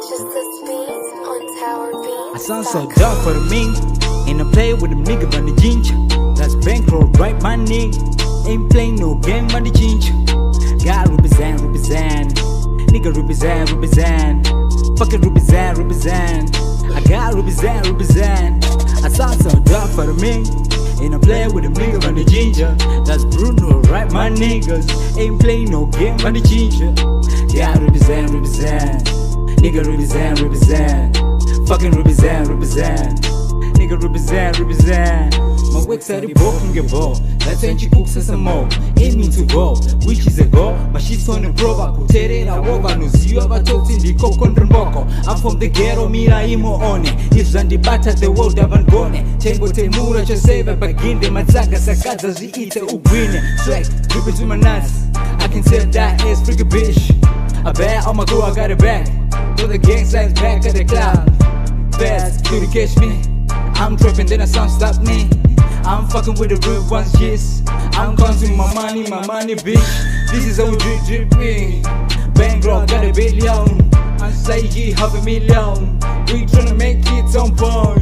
I sound so dumb for the ming. Ain't a play with a nigga on the ginger. That's bankroll, right, my nigga. Ain't playing no game on the ginger. God represent, represent. Nigga represent, represent. Fucking represent, represent. I got represent, represent. I sound so dumb for the ming. Ain't a play with a nigga on the ginger. That's Bruno, right, my niggas. Ain't playing no game on the ginger. God represent, represent. Nigga represent, represent. Fucking represent, represent. Nigga represent, represent. My work said it broken get ball. That's when she cooks us some more. Aiming to go, which is a goal. But she's on the proba. Kuterera no see you ever talked in the kokondron boko. I'm from the ghetto, mira imo one. If Zandi bata the world haven't gone. Tengo temura cha save baginde matsaga sakaza ziite ugwine. Swag, grip it to my nuts. I can tell that ass freaking bitch. I bet all my crew I got it back. Though the gang signs back at the cloud. Fast, you to catch me. I'm tripping, then I sound stop me. I'm fucking with the real ones, yes. I'm counting my money, my money, bitch. This is how we drip, dripping. Bankroll, got a billion. I'm say G, half a million. We tryna make it on point.